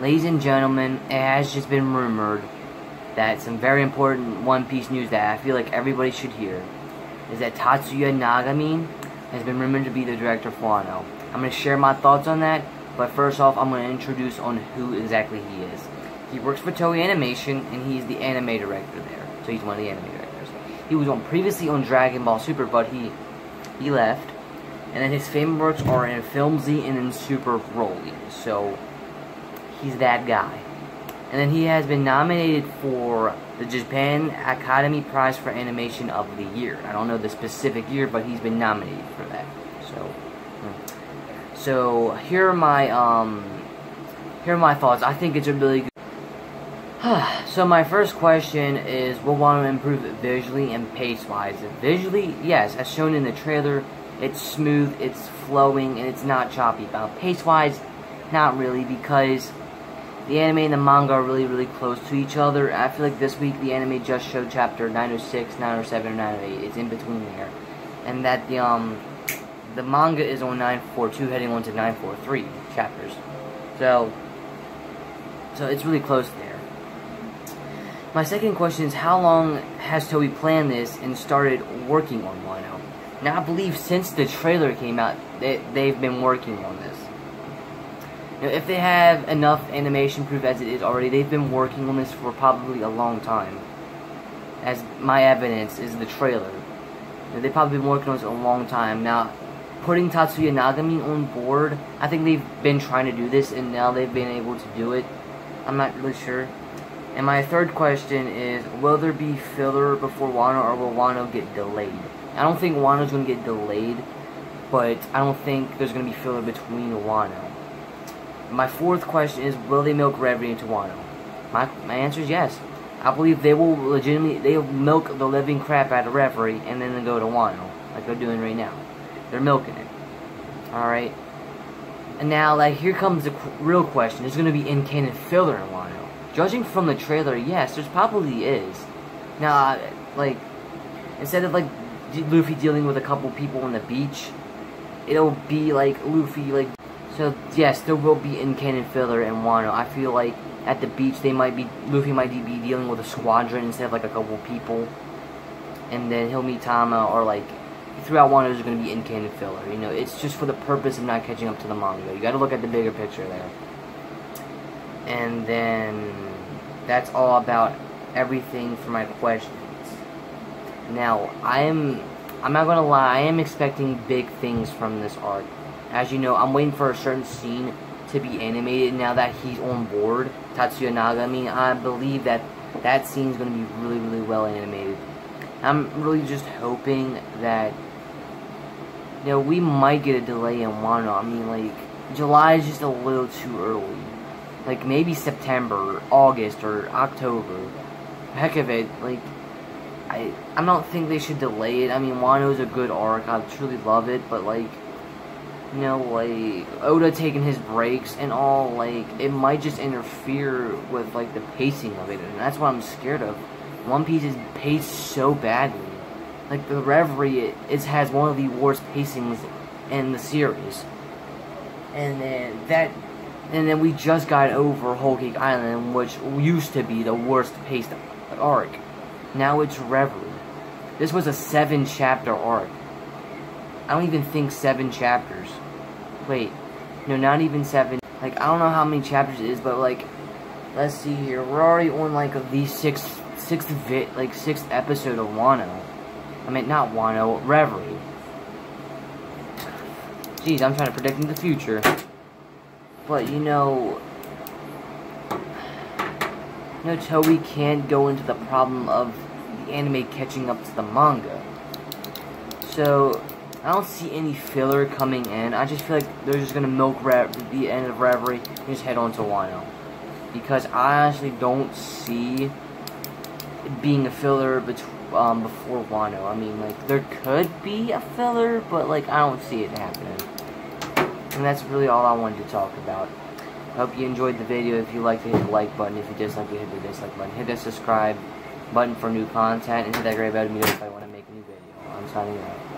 ladies and gentlemen, it has just been rumored that some very important One Piece news that I feel like everybody should hear is that Tatsuya Nagamine has been rumored to be the director of Wano. I'm going to share my thoughts on that, but first off, I'm going to introduce on who exactly he is. He works for Toei Animation, and he's the anime director there. So he's one of the anime directors. He was on previously on Dragon Ball Super, but he he left. And then his favorite works are in Film Z and in Super Broly. So he's that guy. And then he has been nominated for the Japan Academy Prize for Animation of the Year. I don't know the specific year, but he's been nominated for that. So, hmm. so here are my um, here are my thoughts. I think it's a really good. so my first question is, we'll Wano improve visually and pace-wise? Visually, yes, as shown in the trailer, it's smooth, it's flowing, and it's not choppy. But pace-wise, not really, because the anime and the manga are really, really close to each other. I feel like this week the anime just showed chapter 906, 907, or 908. It's in between there. And that the, um, the manga is on 942 heading on to 943 chapters. So, so it's really close there. My second question is how long has Toei planned this and started working on Wano? Now I believe since the trailer came out, they, they've been working on this. Know, if they have enough animation proof as it is already, they've been working on this for probably a long time. As my evidence is the trailer. They've probably been working on this a long time. Now, putting Tatsuya Nagamine on board, I think they've been trying to do this, and now they've been able to do it. I'm not really sure. And my third question is, will there be filler before Wano, or will Wano get delayed? I don't think Wano's going to get delayed, but I don't think there's going to be filler between Wano. My fourth question is, will they milk Reverie into Wano? My, my answer is yes. I believe they will legitimately, they will milk the living crap out of Reverie and then go to Wano, like they're doing right now. They're milking it. Alright? And now, like, here comes the real question. Is going to be in-canon filler in Wano? Judging from the trailer, yes, there's probably is. Now, like, instead of, like, Luffy dealing with a couple people on the beach, it'll be, like, Luffy, like, yes, there will be in-canon filler in Wano. I feel like at the beach they might be Luffy might be dealing with a squadron instead of like a couple people, and then he'll meet Tama or like throughout Wano going to be in-canon filler. You know, it's just for the purpose of not catching up to the manga. You got to look at the bigger picture there. And then that's all about everything for my questions. Now I am I'm not gonna lie, I am expecting big things from this arc. As you know, I'm waiting for a certain scene to be animated now that he's on board, Tatsuya Naga. I mean, I believe that that scene's going to be really, really well animated. I'm really just hoping that, you know, we might get a delay in Wano. I mean, like, July is just a little too early. Like, maybe September, August, or October. Heck of it, like, I, I don't think they should delay it. I mean, Wano's a good arc. I truly love it, but, like, you know, like, Oda taking his breaks and all, like, it might just interfere with, like, the pacing of it, and that's what I'm scared of. One Piece is paced so badly. Like, the Reverie, it, it has one of the worst pacings in the series. And then that, and then we just got over Whole Cake Island, which used to be the worst paced arc. Now it's Reverie. This was a seven chapter arc. I don't even think seven chapters. Wait, no, not even seven. Like, I don't know how many chapters it is, but, like, let's see here. We're already on, like, the sixth, sixth, vi like, sixth episode of Wano. I mean, not Wano, Reverie. Jeez, I'm trying to predict the future. But, you know... You know, Toei can't go into the problem of the anime catching up to the manga. So, I don't see any filler coming in. I just feel like they're just gonna milk the end of Reverie and just head on to Wano. Because I honestly don't see it being a filler um, before Wano. I mean, like, there could be a filler, but, like, I don't see it happening. And that's really all I wanted to talk about. Hope you enjoyed the video. If you liked it, hit the like button. If you dislike it, hit the dislike button. Hit the subscribe button for new content, and hit that gray bell to me if I want to make a new video. I'm signing out.